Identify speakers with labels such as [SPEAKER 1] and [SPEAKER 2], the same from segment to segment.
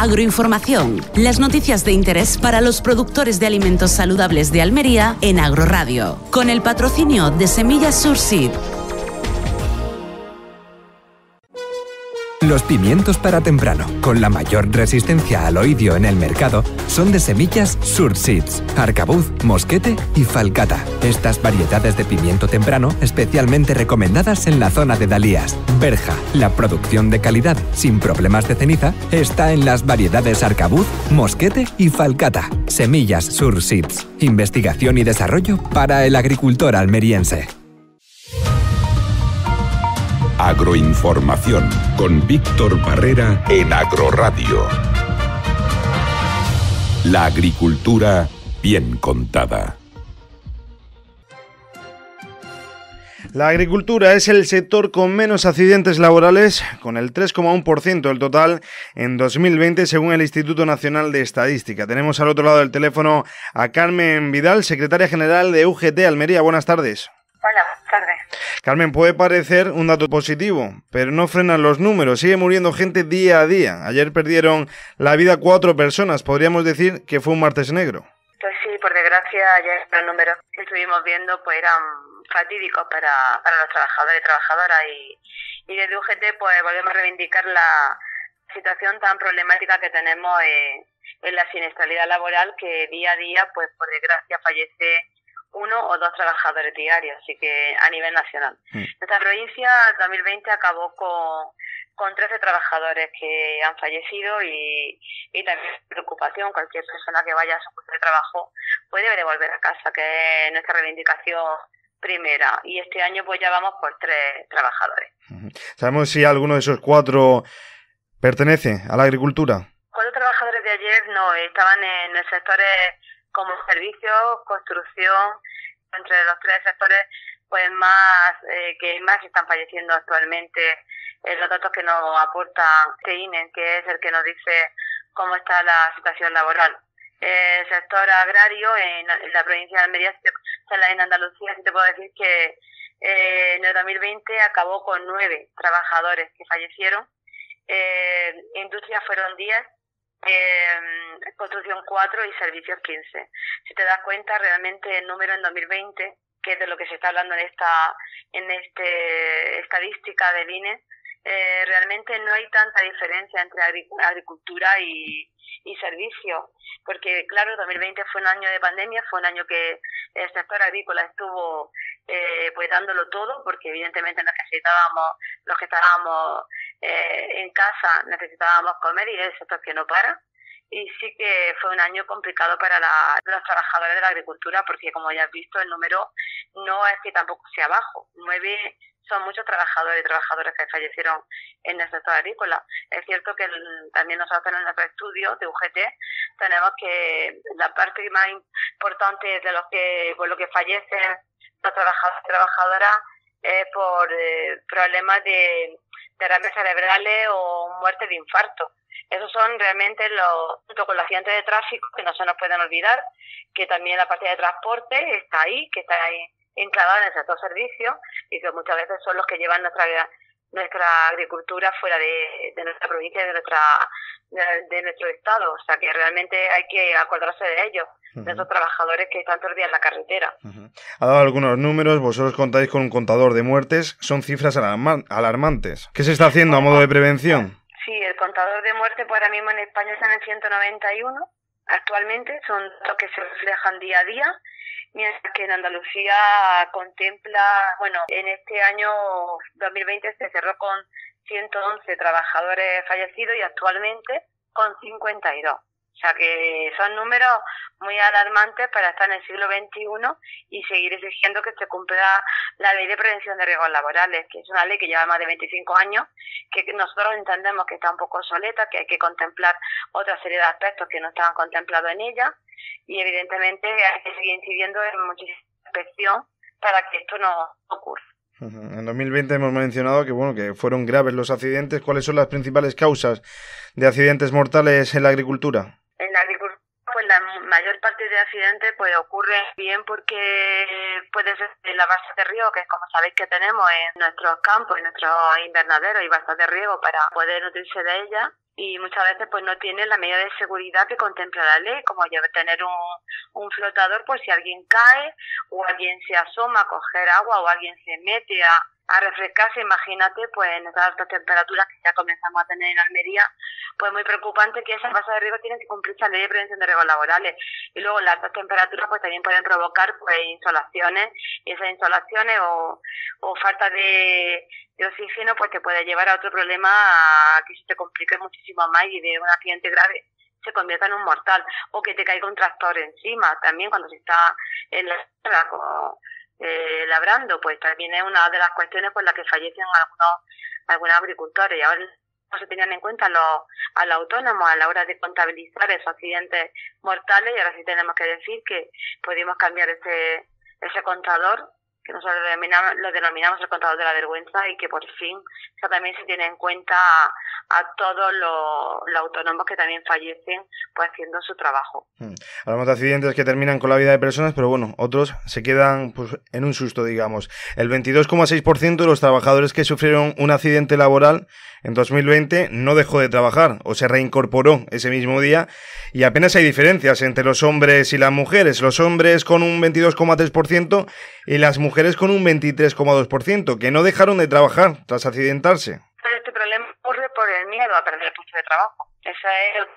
[SPEAKER 1] Agroinformación, las noticias de interés para los productores de alimentos saludables de Almería en Agroradio, con el patrocinio de Semillas Surseed.
[SPEAKER 2] Los pimientos para temprano, con la mayor resistencia al oidio en el mercado, son de semillas Surseeds, arcabuz, mosquete y falcata. Estas variedades de pimiento temprano especialmente recomendadas en la zona de Dalías. Berja, la producción de calidad sin problemas de ceniza, está en las variedades arcabuz, mosquete y falcata. Semillas Surseeds, investigación y desarrollo para el agricultor almeriense.
[SPEAKER 3] Agroinformación con Víctor Barrera en Agroradio. La agricultura bien contada.
[SPEAKER 4] La agricultura es el sector con menos accidentes laborales, con el 3,1% del total en 2020, según el Instituto Nacional de Estadística. Tenemos al otro lado del teléfono a Carmen Vidal, secretaria general de UGT Almería. Buenas tardes. Carmen, puede parecer un dato positivo, pero no frenan los números. Sigue muriendo gente día a día. Ayer perdieron la vida cuatro personas. Podríamos decir que fue un martes negro.
[SPEAKER 5] Pues sí, por desgracia, ayer los números que estuvimos viendo pues eran fatídicos para, para los trabajadores y trabajadoras y, y desde UGT pues volvemos a reivindicar la situación tan problemática que tenemos en, en la siniestralidad laboral que día a día pues por desgracia fallece uno o dos trabajadores diarios, así que a nivel nacional.
[SPEAKER 4] Mm.
[SPEAKER 5] Nuestra provincia 2020 acabó con, con 13 trabajadores que han fallecido y, y también preocupación, cualquier persona que vaya a su puesto de trabajo puede debe volver a casa, que es nuestra reivindicación primera. Y este año pues ya vamos por tres trabajadores.
[SPEAKER 4] ¿Sabemos si alguno de esos cuatro pertenece a la agricultura?
[SPEAKER 5] Cuatro trabajadores de ayer no estaban en el sectores como servicios, construcción, entre los tres sectores pues más eh, que más están falleciendo actualmente eh, los datos que nos aporta TEINEN, que es el que nos dice cómo está la situación laboral. El sector agrario en, la provincia de Almería, en Andalucía, sí te puedo decir que eh, en el 2020 acabó con nueve trabajadores que fallecieron. Eh, industria fueron 10, eh, construcción 4 y servicios 15. Si te das cuenta, realmente el número en 2020, que es de lo que se está hablando en esta en este estadística del INE, eh, realmente no hay tanta diferencia entre agri- agricultura y, y servicio, porque claro, 2020 fue un año de pandemia, fue un año que el sector agrícola estuvo eh, pues dándolo todo, porque evidentemente necesitábamos, los que estábamos eh, en casa necesitábamos comer y es el sector que no para. Y sí que fue un año complicado para la- los trabajadores de la agricultura, porque como ya has visto, el número no es que tampoco sea bajo. Nueve son muchos trabajadores y trabajadoras que fallecieron en el sector agrícola. Es cierto que el- también nosotros en nuestro estudio de UGT tenemos que la parte más importante de los que por lo que fallecen los trabajadores y trabajadoras es por eh, problemas de derrames cerebrales o muerte de infarto. Esos son realmente los, junto con los accidentes de tráfico, que no se nos pueden olvidar, que también la parte de transporte está ahí, que está ahí enclavada en el sector servicio y que muchas veces son los que llevan nuestra nuestra agricultura fuera de, de nuestra provincia de nuestra de, de nuestro estado o sea que realmente hay que acordarse de ellos de esos trabajadores que están los días en la carretera
[SPEAKER 4] Ha dado algunos números, vosotros contáis con un contador de muertes, son cifras alarma- alarmantes. ¿Qué se está haciendo a modo de prevención?
[SPEAKER 5] Sí, el contador de muerte pues ahora mismo en España está en 191 actualmente, son datos que se reflejan día a día, mientras que en Andalucía contempla, bueno, en este año 2020 se cerró con 111 trabajadores fallecidos y actualmente con 52. O sea que son números muy alarmantes para estar en el siglo XXI y seguir exigiendo que se cumpla la ley de prevención de riesgos laborales, que es una ley que lleva más de 25 años, que nosotros entendemos que está un poco obsoleta, que hay que contemplar otra serie de aspectos que no estaban contemplados en ella y evidentemente hay que seguir incidiendo en muchísima inspección para que esto no ocurra.
[SPEAKER 4] En 2020 hemos mencionado que bueno que fueron graves los accidentes. ¿Cuáles son las principales causas de accidentes mortales en la agricultura?
[SPEAKER 5] En la agricultura, pues la mayor parte de accidentes pues ocurre bien porque puede ser la base de riego, que como sabéis que tenemos en nuestros campos, en nuestros invernaderos y basas de riego para poder nutrirse de ellas. y muchas veces pues no tienen la medida de seguridad que contempla la ley, como tener un, flotador por si alguien cae o alguien se asoma a coger agua o alguien se mete a, a refrescarse, imagínate, pues en estas altas temperaturas que ya comenzamos a tener en Almería, pues muy preocupante que esas bases de riesgo tienen que cumplir esa ley de prevención de riesgos laborales. Y luego las altas temperaturas pues también pueden provocar pues insolaciones, y esas insolaciones o, o falta de, de oxígeno pues te puede llevar a otro problema a que se te complique muchísimo más y de un accidente grave se convierta en un mortal o que te caiga un tractor encima también cuando se está en la como eh, labrando, pues también es una de las cuestiones por las que fallecen algunos, algunos agricultores. Y ahora no se tenían en cuenta los, a los autónomos a la hora de contabilizar esos accidentes mortales. Y ahora sí tenemos que decir que pudimos cambiar ese, ese contador que nosotros lo denominamos, lo denominamos el contador de la vergüenza y que por fin o también se tiene en cuenta a, todos los, autónomos que también fallecen pues haciendo su trabajo.
[SPEAKER 4] Hmm. Hablamos de accidentes que terminan con la vida de personas, pero bueno, otros se quedan pues, en un susto, digamos. El 22,6% de los trabajadores que sufrieron un accidente laboral en 2020 no dejó de trabajar o se reincorporó ese mismo día y apenas hay diferencias entre los hombres y las mujeres. Los hombres con un 22,3% y las mujeres con un 23,2%, que no dejaron de trabajar tras accidentarse.
[SPEAKER 5] Este problema ocurre por el miedo a perder el puesto de trabajo. Esa es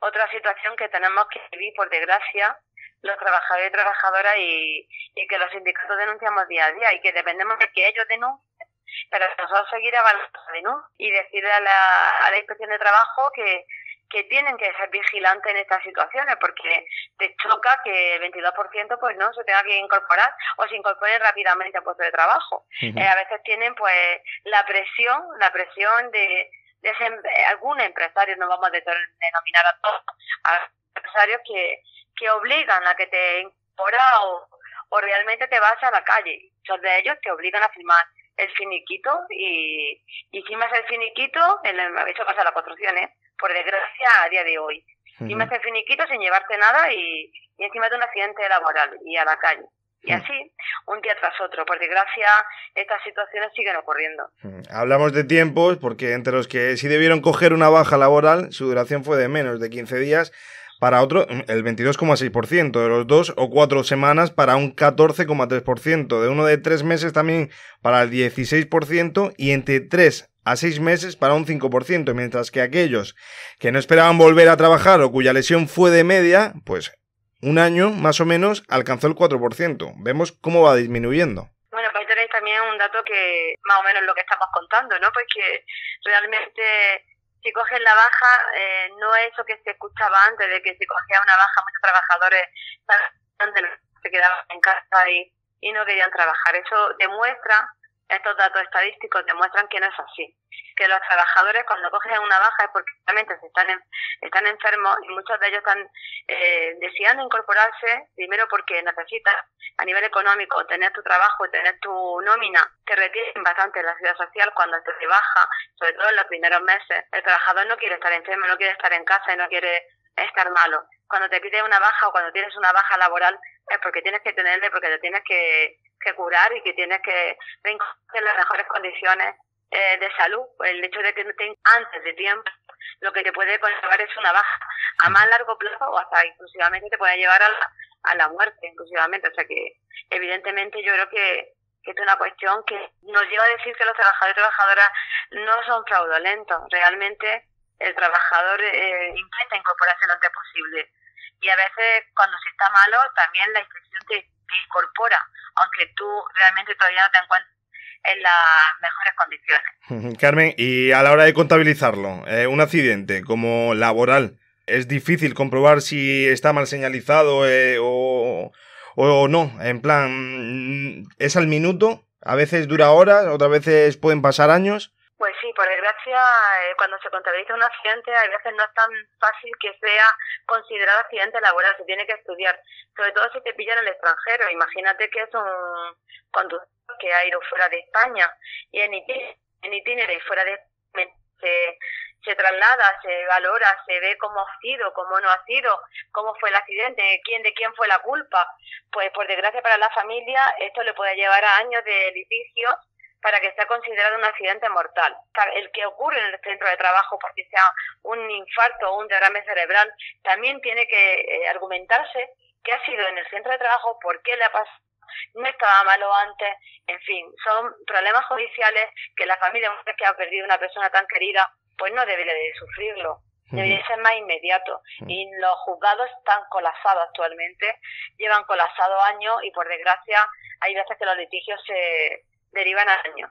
[SPEAKER 5] otra situación que tenemos que vivir, por desgracia, los trabajadores y trabajadoras y, y que los sindicatos denunciamos día a día y que dependemos de que ellos denuncien pero nosotros seguir avanzando ¿no? y decirle a la, a la inspección de trabajo que, que tienen que ser vigilantes en estas situaciones porque te choca que el 22% pues no se tenga que incorporar o se incorpore rápidamente al puesto de trabajo. Eh, a veces tienen pues la presión, la presión de, de algún empresario, no vamos a denominar a todos, a empresarios que, que obligan a que te incorpora o, o realmente te vas a la calle. Muchos de ellos te obligan a firmar el finiquito y, y firmas el finiquito, en el, hecho pasa la construcción, ¿eh? Por desgracia a día de hoy. Firmas el finiquito sin llevarte nada y, y encima de un accidente laboral y a la calle. Y así, un día tras otro. Por desgracia, estas situaciones siguen ocurriendo.
[SPEAKER 4] Hablamos de tiempos, porque entre los que sí debieron coger una baja laboral, su duración fue de menos de 15 días, para otro el 22,6%, de los dos o cuatro semanas para un 14,3%, de uno de tres meses también para el 16% y entre tres a seis meses para un 5%, mientras que aquellos que no esperaban volver a trabajar o cuya lesión fue de media, pues un año más o menos alcanzó el 4%. Vemos cómo va disminuyendo.
[SPEAKER 5] Bueno, pues tenéis también un dato que más o menos lo que estamos contando, ¿no? Pues que realmente si cogen la baja, eh, no es eso que se escuchaba antes, de que si cogía una baja muchos trabajadores se quedaban en casa y, y no querían trabajar. Eso demuestra, estos datos estadísticos demuestran que no es así. Que los trabajadores cuando cogen una baja es porque realmente se están, están enfermos y muchos de ellos están eh, deseando incorporarse, primero porque necesitan a nivel económico tener tu trabajo y tener tu nómina, te retienen bastante la ciudad social cuando te baja, sobre todo en los primeros meses. El trabajador no quiere estar enfermo, no quiere estar en casa y no quiere estar malo. Cuando te pide una baja o cuando tienes una baja laboral es porque tienes que tenerle, porque te tienes que, que curar y que tienes que en las mejores condiciones eh, de salud. El hecho de que no tengas antes de tiempo lo que te puede conllevar es una baja a más largo plazo o hasta inclusivamente te puede llevar a la, a la muerte, inclusivamente. O sea que, evidentemente, yo creo que, que es una cuestión que nos lleva a decir que los trabajadores y trabajadoras no son fraudulentos. Realmente, el trabajador eh, intenta incorporarse lo antes posible. Y a veces, cuando se está malo, también la inspección te, te incorpora, aunque tú realmente todavía no te encuentres en las mejores condiciones.
[SPEAKER 4] Carmen, y a la hora de contabilizarlo, eh, un accidente como laboral, es difícil comprobar si está mal señalizado eh, o, o, no. En plan, ¿es al minuto? A veces dura horas, otras veces pueden pasar años.
[SPEAKER 5] Pues sí, por desgracia, eh, cuando se contabiliza un accidente, a veces no es tan fácil que sea considerado accidente laboral, se tiene que estudiar. Sobre todo si te pillan en el extranjero. Imagínate que es un conductor que ha ido fuera de España y en itinerario en fuera de se, se traslada, se valora, se ve cómo ha sido, cómo no ha sido, cómo fue el accidente, quién de quién fue la culpa. Pues por desgracia para la familia esto le puede llevar a años de litigio para que sea considerado un accidente mortal. El que ocurre en el centro de trabajo porque sea un infarto o un derrame cerebral, también tiene que eh, argumentarse qué ha sido en el centro de trabajo, por qué le ha pasado no estaba malo antes, en fin, son problemas judiciales que la familia que ha perdido una persona tan querida, pues no debería de sufrirlo. Debería ser más inmediato. Y los juzgados están colapsados actualmente, llevan colapsado años y por desgracia hay veces que los litigios se derivan a años.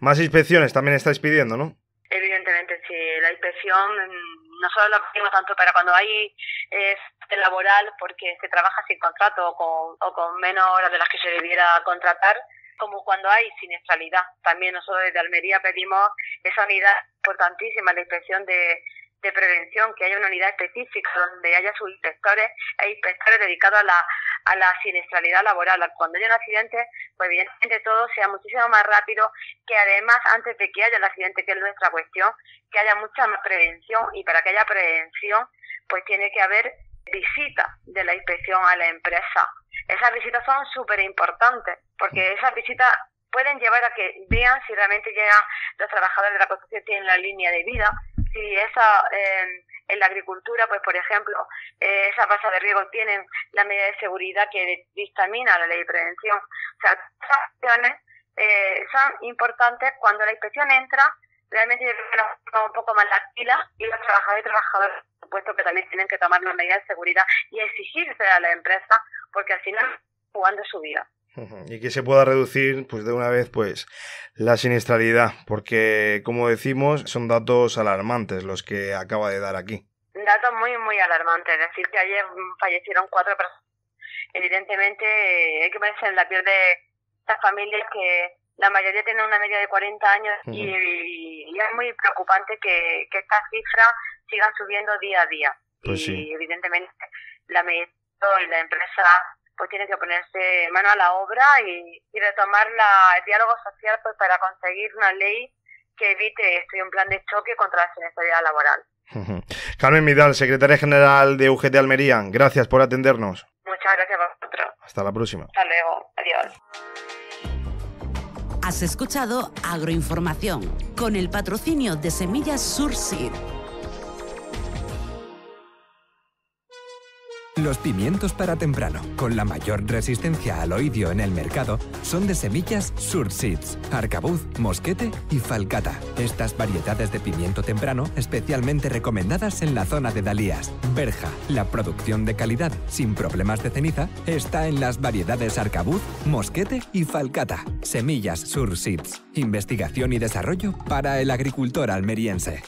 [SPEAKER 4] Más inspecciones también estáis pidiendo, ¿no?
[SPEAKER 5] Evidentemente, sí. La inspección mm, nosotros la pedimos tanto para cuando hay es laboral porque se trabaja sin contrato o con, o con menos horas de las que se debiera contratar, como cuando hay siniestralidad. También nosotros desde Almería pedimos esa unidad importantísima, la inspección de, de prevención, que haya una unidad específica donde haya sus inspectores e inspectores dedicados a la, a la siniestralidad laboral. Cuando haya un accidente, pues evidentemente todo sea muchísimo más rápido, que además antes de que haya el accidente, que es nuestra cuestión, que haya mucha más prevención y para que haya prevención, pues tiene que haber visita de la inspección a la empresa. Esas visitas son súper importantes porque esas visitas pueden llevar a que vean si realmente llegan los trabajadores de la construcción tienen la línea de vida, si esa eh, en la agricultura, pues por ejemplo, eh, esas de riego tienen la medida de seguridad que dictamina la ley de prevención. O sea, esas acciones eh, son importantes cuando la inspección entra, realmente nos un poco más las pilas y los trabajadores y trabajadoras, por supuesto, que también tienen que tomar las medidas de seguridad y exigirse a la empresa, porque al final jugando su vida
[SPEAKER 4] y que se pueda reducir pues de una vez pues la siniestralidad porque como decimos son datos alarmantes los que acaba de dar aquí.
[SPEAKER 5] Datos muy muy alarmantes es decir que ayer fallecieron cuatro personas evidentemente eh, hay que ponerse en la piel de estas familias que la mayoría tienen una media de 40 años y, es muy preocupante que, que estas cifras sigan subiendo día a día. Pues y evidentemente la medicina y la empresa pues tiene que ponerse mano a la obra y, retomar la, el diálogo social pues para conseguir una ley que evite esto y un plan de choque contra la siniestralidad laboral.
[SPEAKER 4] Carmen Midal, secretaria general de UGT Almería, gracias por atendernos.
[SPEAKER 5] Muchas gracias a vosotros.
[SPEAKER 4] Hasta la próxima.
[SPEAKER 5] Hasta luego. Adiós.
[SPEAKER 1] Has escuchado Agroinformación con el patrocinio de Semillas Surseed
[SPEAKER 2] Los pimientos para temprano, con la mayor resistencia al oidio en el mercado, son de semillas Surseeds, arcabuz, mosquete y falcata. Estas variedades de pimiento temprano especialmente recomendadas en la zona de Dalías. Berja, la producción de calidad sin problemas de ceniza, está en las variedades arcabuz, mosquete y falcata. Semillas Surseeds, investigación y desarrollo para el agricultor almeriense.